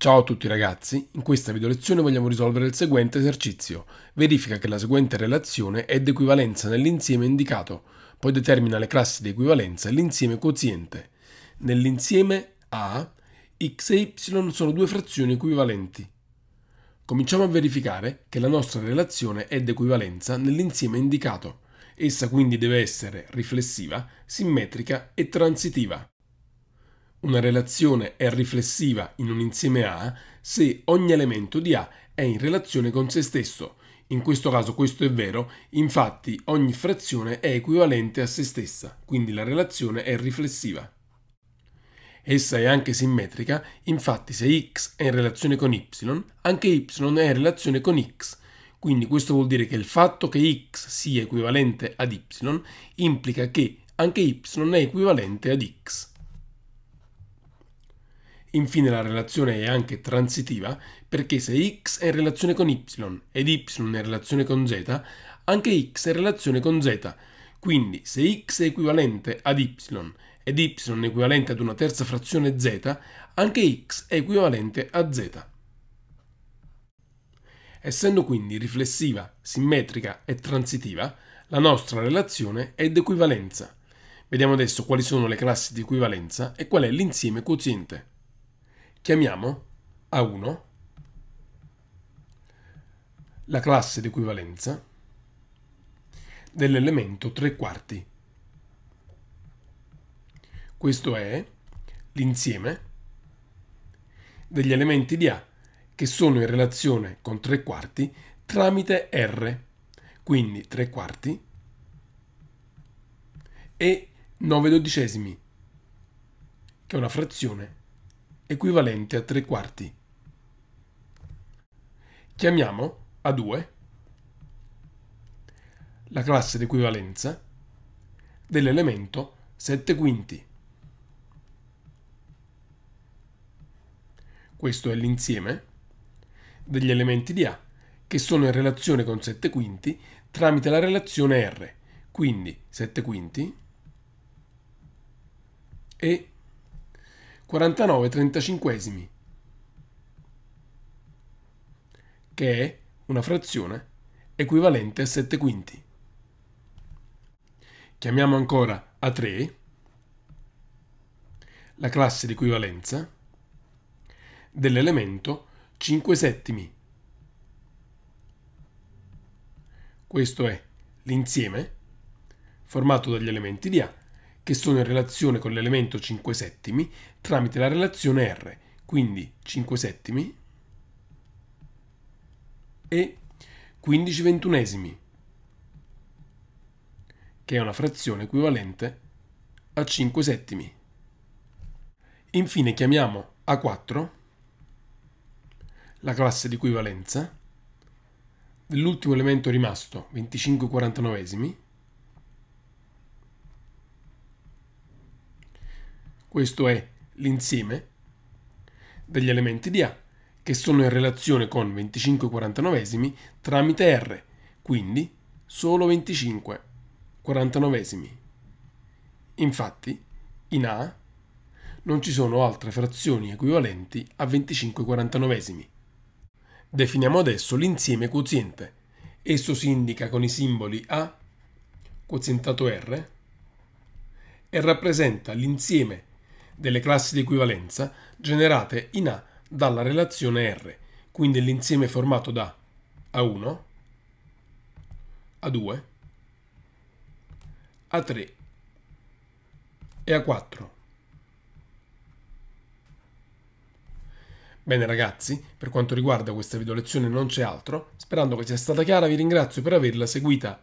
Ciao a tutti ragazzi, in questa video lezione vogliamo risolvere il seguente esercizio. Verifica che la seguente relazione è d'equivalenza nell'insieme indicato, poi determina le classi di equivalenza e l'insieme quoziente. Nell'insieme A, x e y sono due frazioni equivalenti. Cominciamo a verificare che la nostra relazione è d'equivalenza nell'insieme indicato. Essa quindi deve essere riflessiva, simmetrica e transitiva. Una relazione è riflessiva in un insieme A se ogni elemento di A è in relazione con se stesso. In questo caso questo è vero, infatti ogni frazione è equivalente a se stessa, quindi la relazione è riflessiva. Essa è anche simmetrica, infatti se x è in relazione con y, anche y è in relazione con x. Quindi questo vuol dire che il fatto che x sia equivalente ad y implica che anche y è equivalente ad x. Infine la relazione è anche transitiva perché se x è in relazione con y ed y è in relazione con z, anche x è in relazione con z. Quindi se x è equivalente ad y ed y è equivalente ad una terza frazione z, anche x è equivalente a z. Essendo quindi riflessiva, simmetrica e transitiva, la nostra relazione è d'equivalenza. Vediamo adesso quali sono le classi di equivalenza e qual è l'insieme quoziente. Chiamiamo A1 la classe di equivalenza dell'elemento 3 quarti. Questo è l'insieme degli elementi di A che sono in relazione con 3 quarti tramite R, quindi 3 quarti e 9 dodicesimi, che è una frazione equivalente a 3 quarti. Chiamiamo A2 la classe di equivalenza dell'elemento 7 quinti. Questo è l'insieme degli elementi di A che sono in relazione con 7 quinti tramite la relazione R, quindi 7 quinti e 49 35 che è una frazione equivalente a 7 quinti. Chiamiamo ancora A3 la classe di equivalenza dell'elemento 5 settimi. Questo è l'insieme formato dagli elementi di A che sono in relazione con l'elemento 5 settimi tramite la relazione R, quindi 5 settimi e 15 ventunesimi, che è una frazione equivalente a 5 settimi. Infine chiamiamo A4 la classe di equivalenza dell'ultimo elemento rimasto, 25 quarantanovesimi, Questo è l'insieme degli elementi di A che sono in relazione con 25 49 tramite R, quindi solo 25 49 Infatti, in A non ci sono altre frazioni equivalenti a 25 49 Definiamo adesso l'insieme quoziente. Esso si indica con i simboli A, quozientato R, e rappresenta l'insieme delle classi di equivalenza generate in A dalla relazione R, quindi l'insieme formato da A1, A2, A3 e A4. Bene ragazzi, per quanto riguarda questa video lezione non c'è altro, sperando che sia stata chiara vi ringrazio per averla seguita